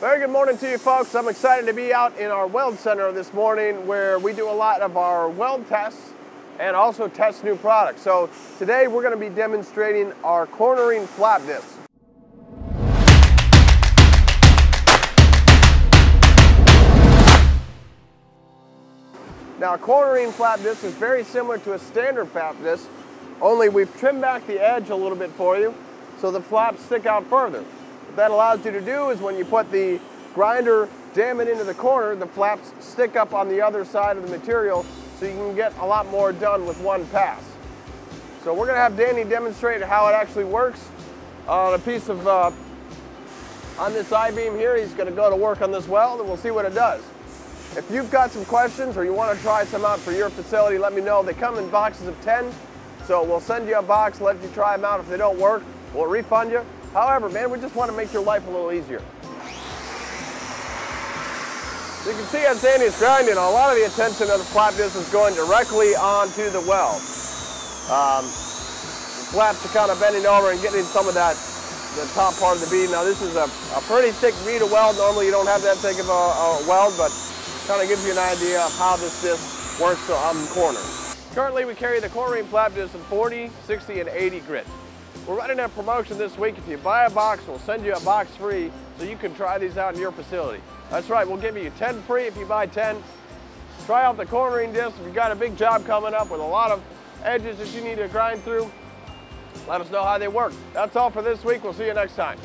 Very good morning to you folks. I'm excited to be out in our weld center this morning where we do a lot of our weld tests and also test new products. So today we're going to be demonstrating our cornering flap disc. Now a cornering flap disc is very similar to a standard flap disc, only we've trimmed back the edge a little bit for you so the flaps stick out further. What that allows you to do is when you put the grinder jam it into the corner, the flaps stick up on the other side of the material so you can get a lot more done with one pass. So we're gonna have Danny demonstrate how it actually works on a piece of, uh, on this I-beam here. He's gonna go to work on this weld and we'll see what it does. If you've got some questions or you want to try some out for your facility, let me know. They come in boxes of 10, so we'll send you a box, let you try them out. If they don't work, we'll refund you. However, man, we just want to make your life a little easier. You can see as Danny's grinding, a lot of the attention of the flap disc is going directly onto the weld. Um, the flaps are kind of bending over and getting some of that, the top part of the bead. Now this is a, a pretty thick bead of weld. Normally you don't have that thick of a, a weld, but kind of gives you an idea of how this disc works on the corner. Currently we carry the cornering flap disc in 40, 60, and 80 grit. We're running a promotion this week. If you buy a box, we'll send you a box free so you can try these out in your facility. That's right, we'll give you 10 free if you buy 10. Try out the cornering disc. If you've got a big job coming up with a lot of edges that you need to grind through, let us know how they work. That's all for this week. We'll see you next time.